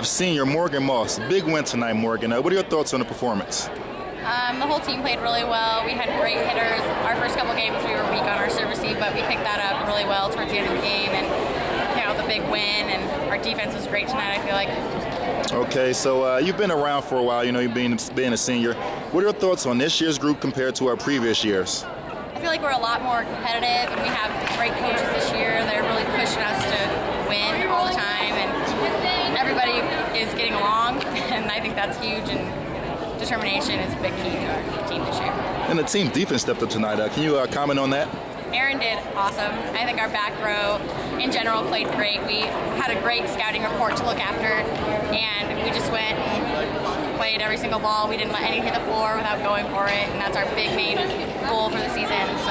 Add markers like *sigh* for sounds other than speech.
have senior Morgan Moss. Big win tonight, Morgan. Uh, what are your thoughts on the performance? Um, the whole team played really well. We had great hitters. Our first couple games we were weak on our service but we picked that up really well towards the end of the game and out with a big win. And our defense was great tonight. I feel like. Okay, so uh, you've been around for a while. You know, you've been being a senior. What are your thoughts on this year's group compared to our previous years? I feel like we're a lot more competitive, and we have great coaches is getting along, *laughs* and I think that's huge. And determination is a big key to our team this year. And the team defense stepped up tonight. Uh, can you uh, comment on that? Aaron did awesome. I think our back row in general played great. We had a great scouting report to look after, and we just went and played every single ball. We didn't let anything hit the floor without going for it, and that's our big main goal for the season. So